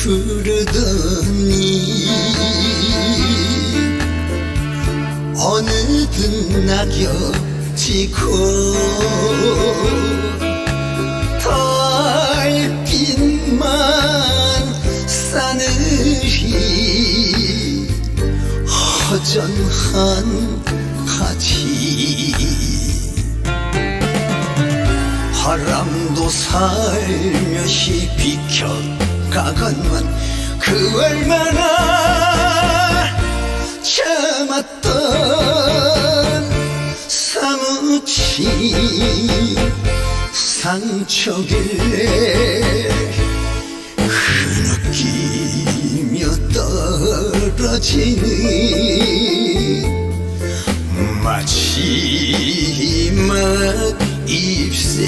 부르더니 어느덧 낙엽 지고 달빛만 싸늘히 허전한 가지. 바람도 살며시 비켜가건만 그 얼마나 참았던 사무치 상처길래 흐느끼며 떨어지는 마지막 잎새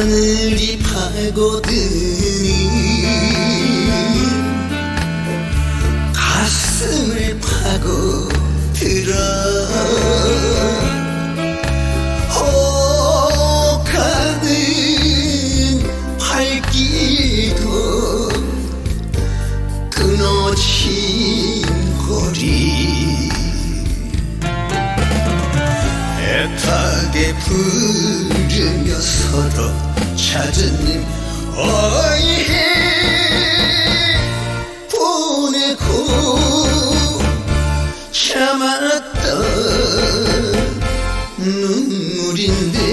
하늘이 파고드니 가슴을 파고들어 애타게 부르며 서로 찾은 어이해. 보내고 참았던 눈물인데